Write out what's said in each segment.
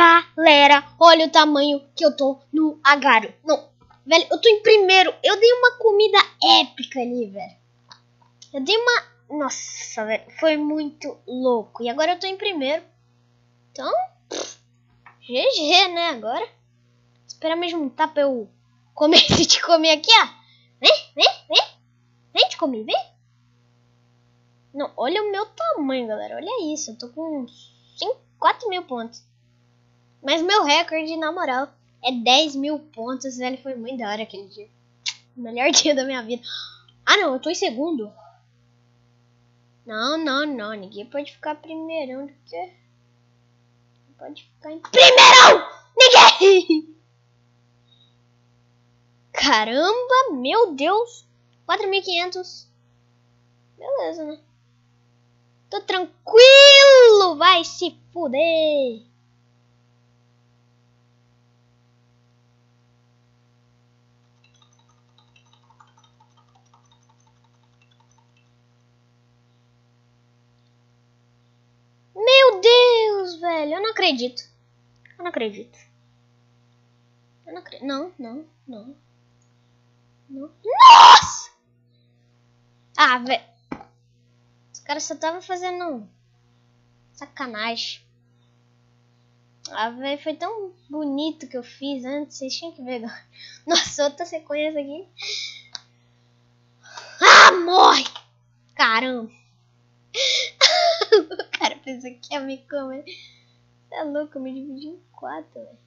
Galera, olha o tamanho que eu tô no agário. Não, velho, eu tô em primeiro. Eu dei uma comida épica ali, velho. Eu dei uma... Nossa, velho, foi muito louco. E agora eu tô em primeiro. Então, GG, né, agora. Espera mesmo tá pra eu comer esse te comer aqui, ó. Vem, vem, vem. Vem te comer, vem. Não, olha o meu tamanho, galera. Olha isso, eu tô com 5, 4 mil pontos. Mas meu recorde, na moral, é 10 mil pontos, velho. Foi muito da hora aquele dia. Melhor dia da minha vida. Ah, não, eu tô em segundo. Não, não, não. Ninguém pode ficar primeirão, porque... Pode ficar em primeirão! Ninguém! Caramba, meu Deus. 4.500. Beleza, né? Tô tranquilo, vai se fuder. Meu Deus, velho, eu não acredito. Eu não acredito. Eu não acredito. Não, não, não. Nossa! Ah, velho. Os caras só estavam fazendo sacanagem. Ah, velho, foi tão bonito que eu fiz antes. Vocês tinham que ver agora. Nossa, outra sequência aqui. Ah, morre! Caramba! o cara pensou que ia me comer. Você é louco, eu me dividi em quatro, velho.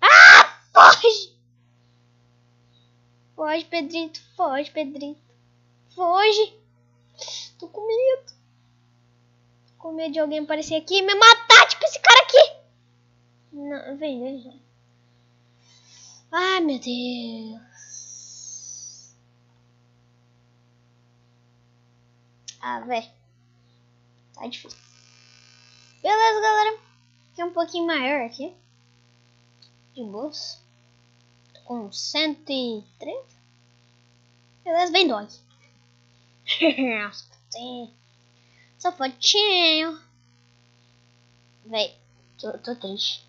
Ah, foge! Foge, Pedrito, foge, Pedrito. Foge! Tô com medo. Tô com medo de alguém aparecer aqui e me matar, tipo esse cara aqui. Não, vem, vem. Ai, meu Deus. Ah, velho. Tá difícil. Beleza, galera. Aqui é um pouquinho maior aqui. De boas. Tô com 103. Beleza, vem dog. Só fotinho. Véi, tô, tô triste.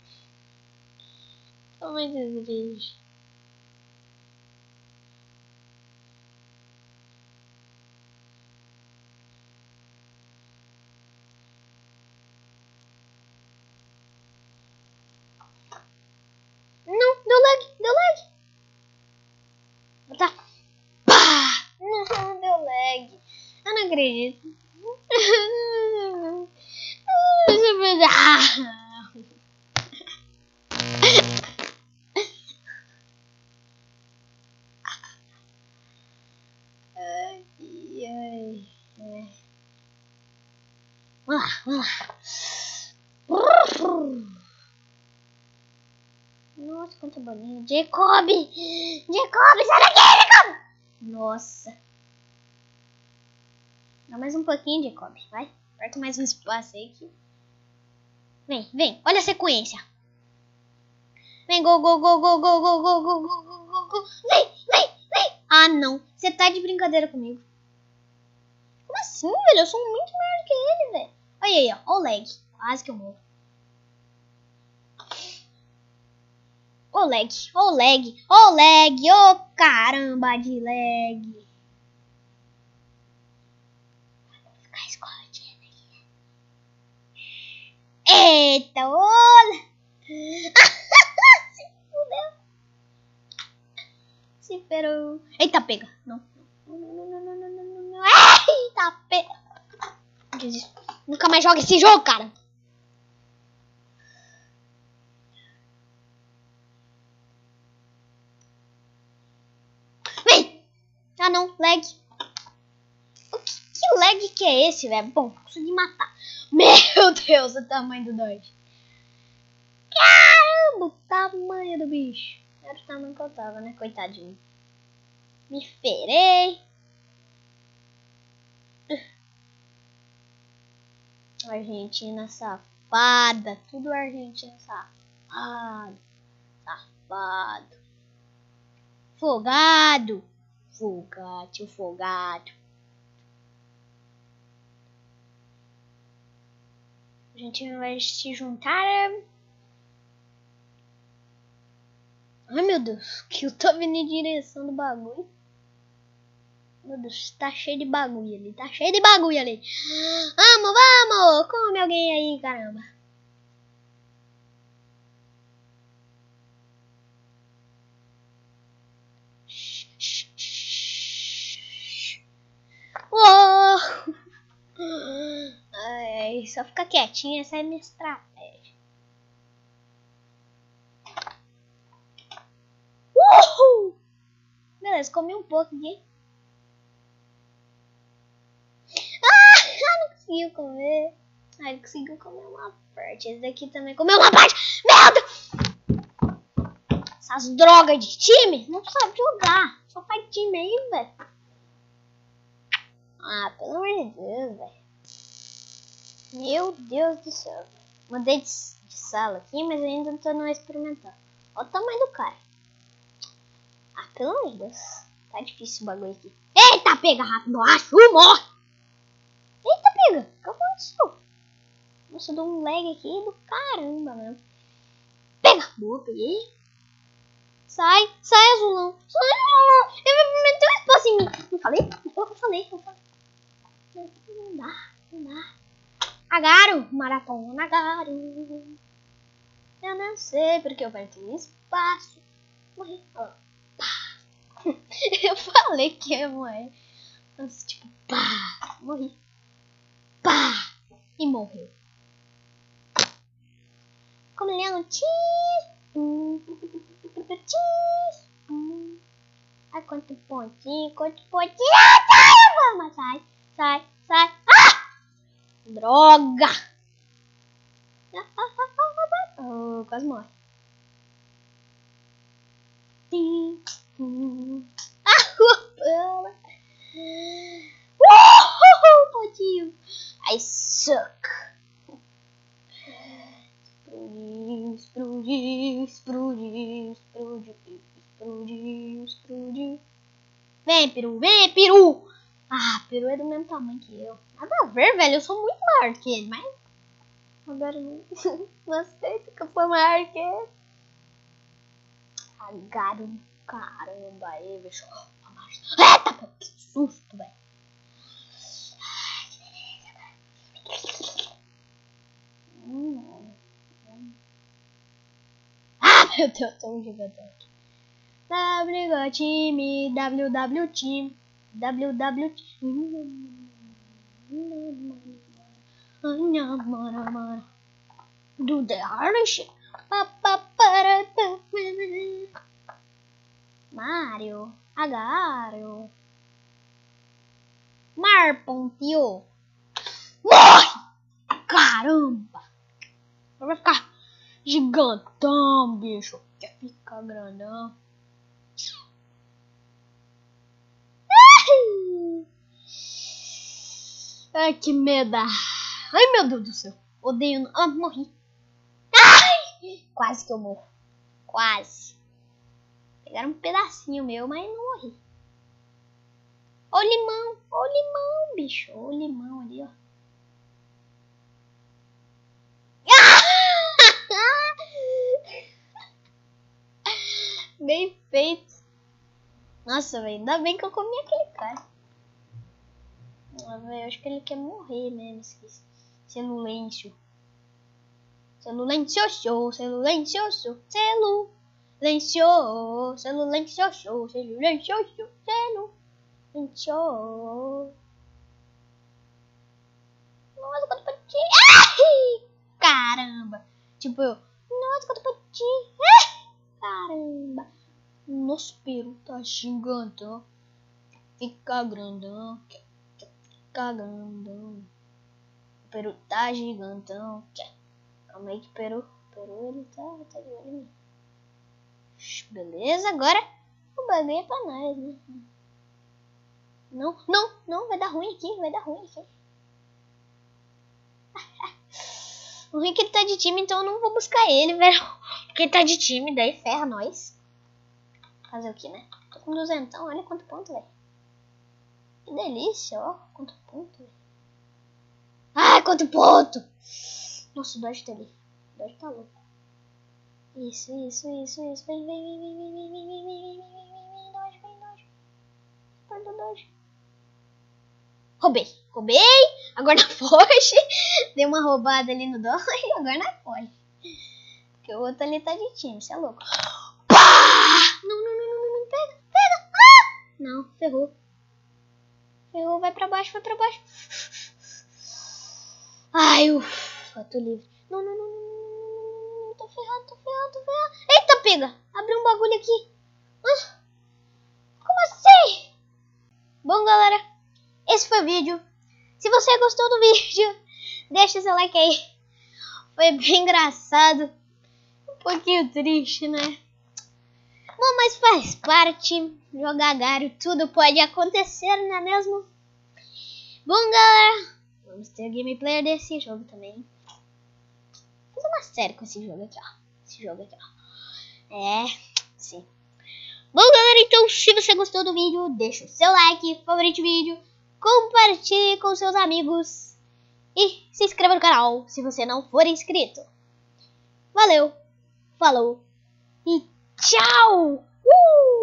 Tô muito triste. Não, deu lag, deu lag. Tá. Pá! Não, deu lag. Eu não acredito. Vamos lá, vamos lá. Nossa, quanta bolinha. Jacob! Jacob, sai daqui, Jacob! Nossa. Dá mais um pouquinho, Jacob. Vai. Aperta mais um espaço aí que... Vem, vem. Olha a sequência. Vem, go, go, go, go, go, go, go, go, go, go, go. Vem, vem, vem. Ah, não. Você tá de brincadeira comigo. Como assim, velho? Eu sou muito maior que ele, velho. Olha aí, ó. Olha o lag. Quase que eu morro. Ô oh, lag, ô oh, lag, ô oh, lag, ô oh, caramba de lag. Ficar escondendo aqui. Eita, olha. Se fudeu. Se ferou. Eita, pega. Não. Não, não, não, não, não, não, não. Eita, pega. Nunca mais joga esse jogo, cara. Ah não, lag. O lag que é esse, velho? Bom, consegui matar. Meu Deus, o tamanho do Dodge. Caramba, o tamanho do bicho. Era o tamanho que eu tava, né? Coitadinho. Me ferei. Argentina safada. Tudo Argentina safado. Safado. Folgado. Folgado, folgado. A gente vai se juntar. Ai meu Deus, que eu tô vindo em direção do bagulho. Meu Deus, tá cheio de bagulho ali, tá cheio de bagulho ali. Vamos, vamos! Come alguém aí, caramba. Uou! Ai, só ficar quietinha, essa é minha estratégia. Uhul! Beleza, comi um pouco aqui. Ah, não conseguiu comer. Ah, ele conseguiu comer uma parte. Esse daqui também comeu uma parte. Merda! Essas drogas de time não sabe jogar. Só faz time aí, velho. Ah, pelo amor de Deus, velho. Meu Deus do céu. Mudei de, de, sala aqui, mas ainda não tô no experimental. Olha o tamanho do cara. Ah, pelo amor de Deus. Tá difícil o bagulho aqui. Eita, pega rápido. Acho, morre. Eita, pega. O que aconteceu? Nossa, dou um lag aqui do caramba, mano. Pega. Boa, peguei. Sai, sai, azulão. Sai. Ele meteu um espaço em mim. Não falei? Eu falei, eu falei. Não dá, não dá. Agaro, maratona Agaro. Eu não sei porque eu perdi espaço. Morri. Oh, pá. eu falei que ia morrer. Nossa, tipo, pá. Morri. Pá. E morreu. Como ele é no Ai, quanto pontinho, quanto pontinho. Ah, sai, vamos, sai, sai! Droga! Oh, quase morre. Pontinho. I suck. Explodiu, explodiu, explodiu, explodiu, explodiu, explodiu. Vem, peru, vem, peru. Ah, peru é do mesmo tamanho que eu. Ver, velho. Eu sou muito maior que ele, mas. Agora não, não aceito que eu sou maior que ele. Agaro, caramba, aí, bicho. Eita, que susto, velho. Ah, meu Deus, tô um jogador aqui. W time, WW time. WW Do the Irish Mario Agario Marpontio Morre! Caramba! Vai ficar gigantão, bicho. Quer ficar grandão? Ai, que medo. Ai, meu Deus do céu. Odeio. Ah, morri. Ai! Quase que eu morro. Quase. Pegaram um pedacinho meu, mas não morri. Ó o limão. Ó o limão, bicho. Ó o limão ali, ó. Bem feito. Nossa. Ainda bem que eu comi aquele cara. Ah, acho que ele quer morrer mesmo. Esqueci. Celulêncio. Celulêncio, celulêncio, celu. Lencio, celulêncio, celulêncio, celu. Lencio. Nossa, quanto pati. Ai! Caramba. Tipo eu. Nossa, quanto pati. Ai! Caramba. Nosso peru tá gigantão. Fica grandão cagando. O peru tá gigantão. Calma aí que peru. Peru ele tá, tá de olho em mim. Beleza, agora o bagulho é pra nós, né? Não, não, não, vai dar ruim aqui, vai dar ruim aqui. o ruim é que ele tá de time, então eu não vou buscar ele, velho. Porque ele tá de time, daí ferra nós. Fazer o que, né? Tô com duzentão, olha quanto ponto, velho. Que delícia, ó. Quanto ponto. Ai, quanto ponto. Nossa, o Dodge tá ali. O Dodge tá louco. Isso, isso, isso, isso. Vem, vem, vem, vem, vem, vem, vem, vem, vem, vem, vem, vem, Dodge, vem, Dodge. Vai do Dodge. Roubei, roubei. Agora na foge. Dei uma roubada ali no Dodge e agora foge. Porque o outro ali tá de time, você é louco. Pá! Não, não, não, não, não, pega, pega. Ah! Não, ferrou. Ferrou, vai pra baixo, vai pra baixo. Ai, ufa, tô livre. Não, não, não, não, não, tô ferrado, tô ferrado, tô ferrado. Eita, pega! Abriu um bagulho aqui. Ah, como assim? Bom, galera, esse foi o vídeo. Se você gostou do vídeo, deixa seu like aí. Foi bem engraçado. Um pouquinho triste, né? Bom, mas faz parte. Jogar Garo, tudo pode acontecer, não é mesmo? Bom, galera, vamos ter gameplay desse jogo também. Vou fazer uma série com esse jogo aqui, ó. Esse jogo aqui, ó. É, sim. Bom, galera, então, se você gostou do vídeo, deixa o seu like, favorite vídeo, compartilhe com seus amigos e se inscreva no canal se você não for inscrito. Valeu, falou Tchau! Uh!